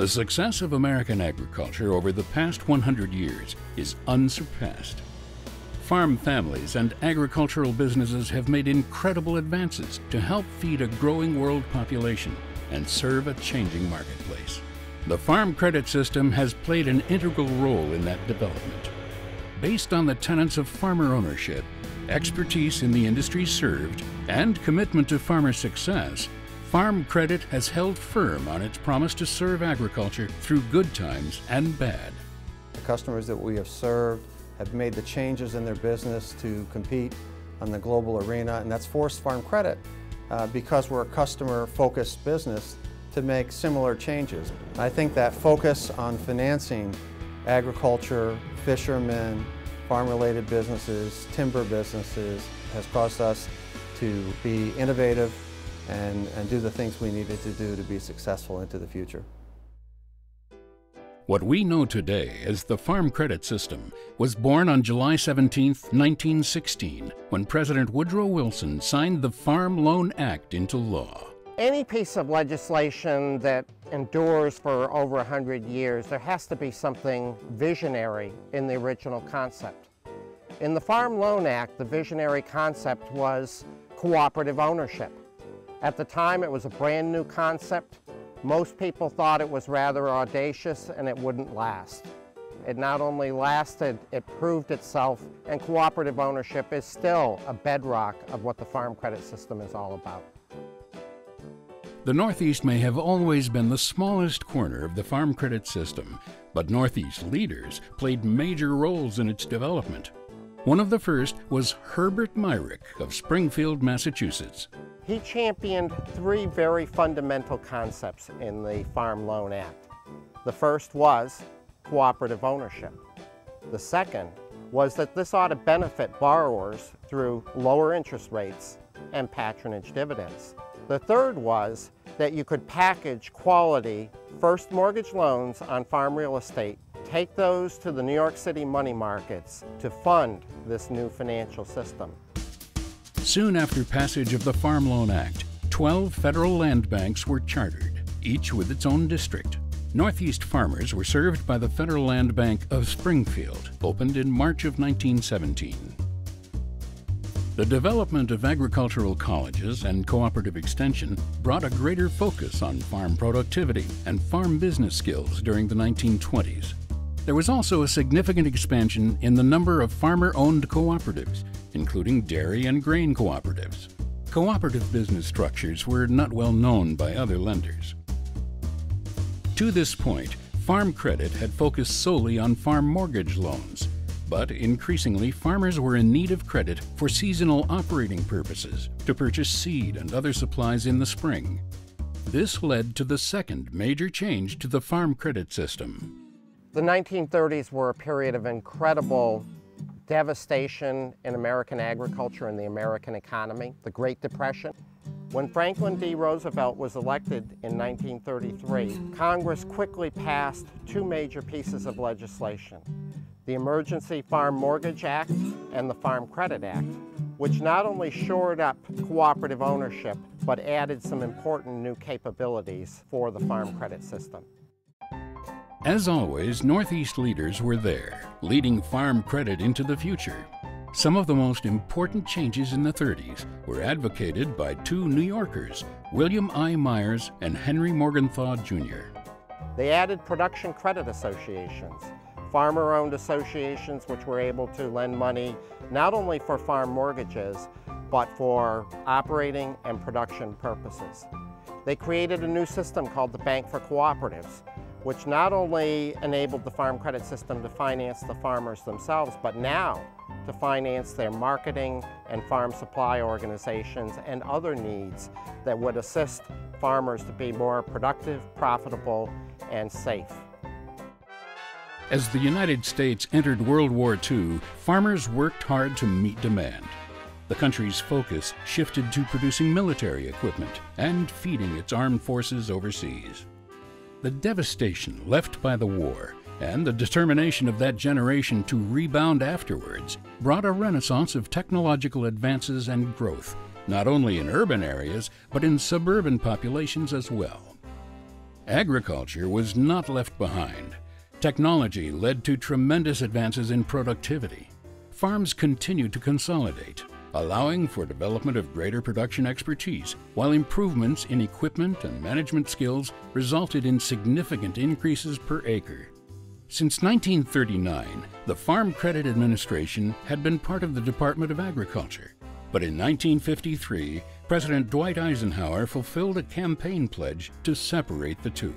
The success of American agriculture over the past 100 years is unsurpassed. Farm families and agricultural businesses have made incredible advances to help feed a growing world population and serve a changing marketplace. The Farm Credit System has played an integral role in that development. Based on the tenets of farmer ownership, expertise in the industry served, and commitment to farmer success, Farm Credit has held firm on its promise to serve agriculture through good times and bad. The customers that we have served have made the changes in their business to compete on the global arena, and that's forced Farm Credit, uh, because we're a customer-focused business, to make similar changes. I think that focus on financing agriculture, fishermen, farm-related businesses, timber businesses has caused us to be innovative and, and do the things we needed to do to be successful into the future. What we know today as the Farm Credit System was born on July 17, 1916, when President Woodrow Wilson signed the Farm Loan Act into law. Any piece of legislation that endures for over 100 years, there has to be something visionary in the original concept. In the Farm Loan Act, the visionary concept was cooperative ownership. At the time, it was a brand new concept. Most people thought it was rather audacious and it wouldn't last. It not only lasted, it proved itself, and cooperative ownership is still a bedrock of what the farm credit system is all about. The Northeast may have always been the smallest corner of the farm credit system, but Northeast leaders played major roles in its development. One of the first was Herbert Myrick of Springfield, Massachusetts. He championed three very fundamental concepts in the Farm Loan Act. The first was cooperative ownership. The second was that this ought to benefit borrowers through lower interest rates and patronage dividends. The third was that you could package quality first mortgage loans on farm real estate, take those to the New York City money markets to fund this new financial system. Soon after passage of the Farm Loan Act, 12 federal land banks were chartered, each with its own district. Northeast farmers were served by the Federal Land Bank of Springfield, opened in March of 1917. The development of agricultural colleges and cooperative extension brought a greater focus on farm productivity and farm business skills during the 1920s. There was also a significant expansion in the number of farmer-owned cooperatives, including dairy and grain cooperatives. Cooperative business structures were not well known by other lenders. To this point, Farm Credit had focused solely on farm mortgage loans, but increasingly farmers were in need of credit for seasonal operating purposes to purchase seed and other supplies in the spring. This led to the second major change to the farm credit system. The 1930s were a period of incredible devastation in American agriculture and the American economy, the Great Depression. When Franklin D. Roosevelt was elected in 1933, Congress quickly passed two major pieces of legislation, the Emergency Farm Mortgage Act and the Farm Credit Act, which not only shored up cooperative ownership, but added some important new capabilities for the farm credit system. As always, Northeast leaders were there, leading farm credit into the future. Some of the most important changes in the 30s were advocated by two New Yorkers, William I. Myers and Henry Morgenthau Jr. They added production credit associations, farmer-owned associations which were able to lend money not only for farm mortgages, but for operating and production purposes. They created a new system called the Bank for Cooperatives, which not only enabled the farm credit system to finance the farmers themselves, but now to finance their marketing and farm supply organizations and other needs that would assist farmers to be more productive, profitable, and safe. As the United States entered World War II, farmers worked hard to meet demand. The country's focus shifted to producing military equipment and feeding its armed forces overseas. The devastation left by the war and the determination of that generation to rebound afterwards brought a renaissance of technological advances and growth, not only in urban areas, but in suburban populations as well. Agriculture was not left behind. Technology led to tremendous advances in productivity. Farms continued to consolidate, allowing for development of greater production expertise, while improvements in equipment and management skills resulted in significant increases per acre. Since 1939, the Farm Credit Administration had been part of the Department of Agriculture. But in 1953, President Dwight Eisenhower fulfilled a campaign pledge to separate the two.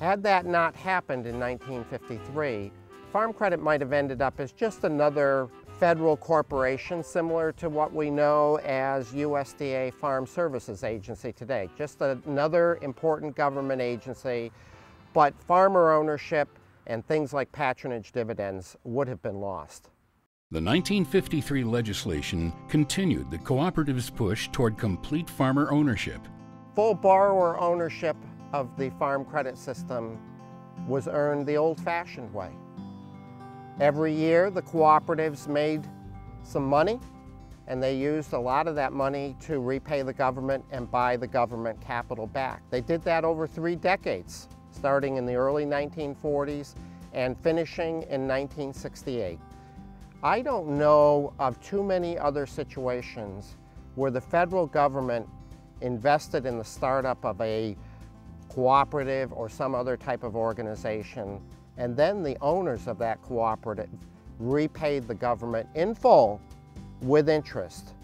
Had that not happened in 1953, Farm Credit might have ended up as just another federal corporation similar to what we know as USDA Farm Services Agency today. Just another important government agency, but farmer ownership and things like patronage dividends would have been lost. The 1953 legislation continued the cooperative's push toward complete farmer ownership. Full borrower ownership of the farm credit system was earned the old-fashioned way. Every year, the cooperatives made some money, and they used a lot of that money to repay the government and buy the government capital back. They did that over three decades, starting in the early 1940s and finishing in 1968. I don't know of too many other situations where the federal government invested in the startup of a cooperative or some other type of organization, and then the owners of that cooperative repaid the government in full with interest.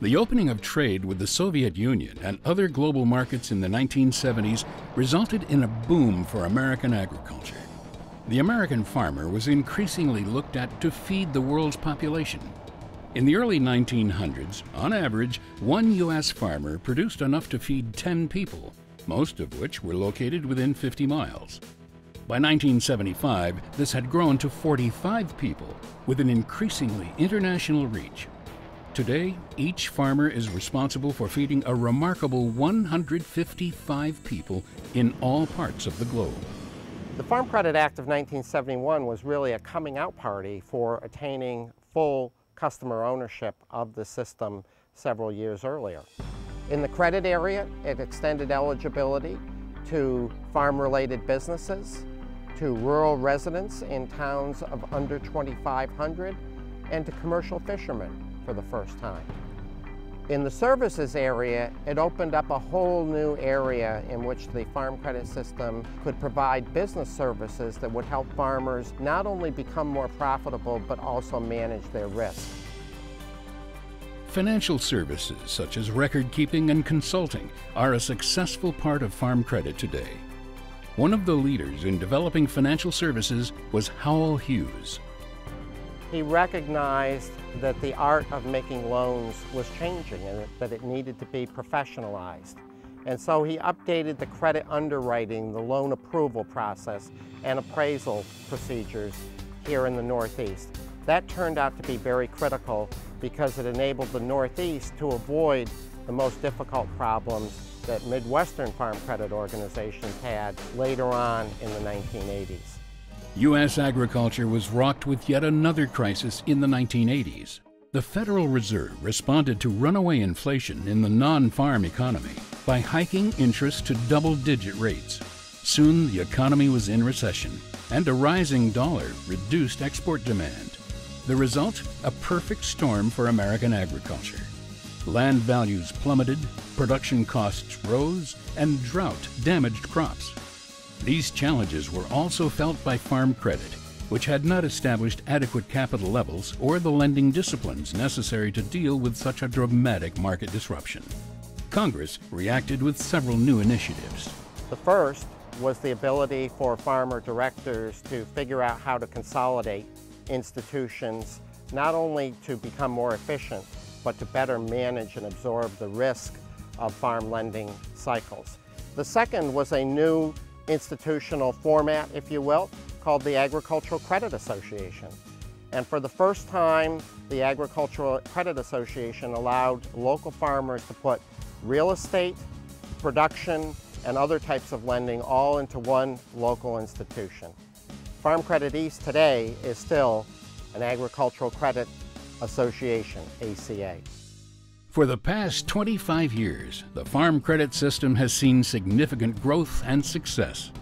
The opening of trade with the Soviet Union and other global markets in the 1970s resulted in a boom for American agriculture. The American farmer was increasingly looked at to feed the world's population. In the early 1900s, on average, one U.S. farmer produced enough to feed 10 people, most of which were located within 50 miles. By 1975, this had grown to 45 people, with an increasingly international reach. Today, each farmer is responsible for feeding a remarkable 155 people in all parts of the globe. The Farm Credit Act of 1971 was really a coming out party for attaining full customer ownership of the system several years earlier. In the credit area, it extended eligibility to farm-related businesses, to rural residents in towns of under 2,500, and to commercial fishermen for the first time. In the services area, it opened up a whole new area in which the farm credit system could provide business services that would help farmers not only become more profitable, but also manage their risk. Financial services such as record keeping and consulting are a successful part of farm credit today. One of the leaders in developing financial services was Howell Hughes. He recognized that the art of making loans was changing and that it needed to be professionalized. And so he updated the credit underwriting, the loan approval process, and appraisal procedures here in the Northeast. That turned out to be very critical because it enabled the Northeast to avoid the most difficult problems that Midwestern farm credit organizations had later on in the 1980s. U.S. agriculture was rocked with yet another crisis in the 1980s. The Federal Reserve responded to runaway inflation in the non-farm economy by hiking interest to double-digit rates. Soon the economy was in recession, and a rising dollar reduced export demand. The result? A perfect storm for American agriculture. Land values plummeted, production costs rose, and drought damaged crops. These challenges were also felt by Farm Credit, which had not established adequate capital levels or the lending disciplines necessary to deal with such a dramatic market disruption. Congress reacted with several new initiatives. The first was the ability for farmer directors to figure out how to consolidate institutions, not only to become more efficient, but to better manage and absorb the risk of farm lending cycles. The second was a new institutional format, if you will, called the Agricultural Credit Association. And for the first time, the Agricultural Credit Association allowed local farmers to put real estate, production, and other types of lending all into one local institution. Farm Credit East today is still an Agricultural Credit Association, ACA. For the past 25 years, the Farm Credit System has seen significant growth and success.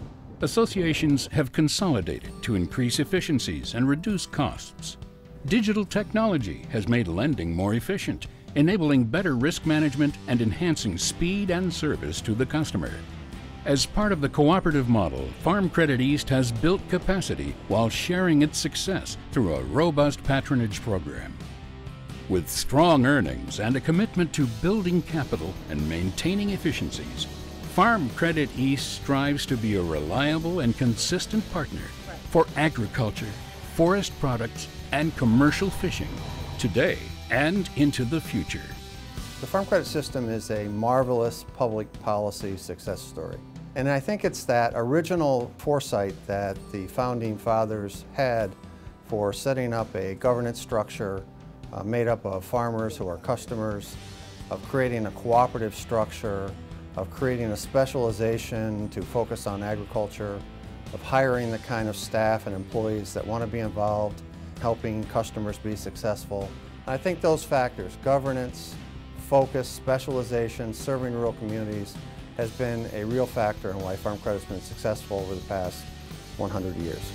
Associations have consolidated to increase efficiencies and reduce costs. Digital technology has made lending more efficient, enabling better risk management and enhancing speed and service to the customer. As part of the cooperative model, Farm Credit East has built capacity while sharing its success through a robust patronage program. With strong earnings and a commitment to building capital and maintaining efficiencies, Farm Credit East strives to be a reliable and consistent partner for agriculture, forest products, and commercial fishing today and into the future. The Farm Credit System is a marvelous public policy success story. And I think it's that original foresight that the founding fathers had for setting up a governance structure uh, made up of farmers who are customers, of creating a cooperative structure, of creating a specialization to focus on agriculture, of hiring the kind of staff and employees that want to be involved, helping customers be successful. And I think those factors, governance, focus, specialization, serving rural communities, has been a real factor in why Farm Credit's been successful over the past 100 years.